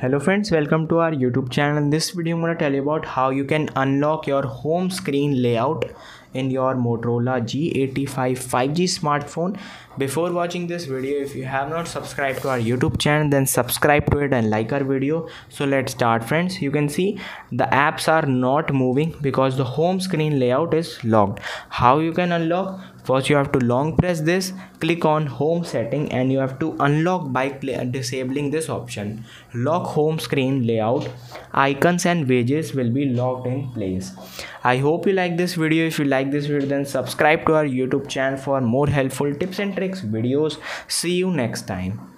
hello friends welcome to our youtube channel. In this video i'm going to tell you about how you can unlock your home screen layout in your motorola g85 5g smartphone. Before watching this video if you have not subscribed to our youtube channel then subscribe to it and like our video. So let's start friends. You can see the apps are not moving because the home screen layout is locked. How you can unlock? First you have to long press this click on home setting and you have to unlock by disabling this option. Lock home screen layout icons and widgets will be locked in place. I hope you like this video. If you like this video then subscribe to our youtube channel for more helpful tips and tricks videos. See you next time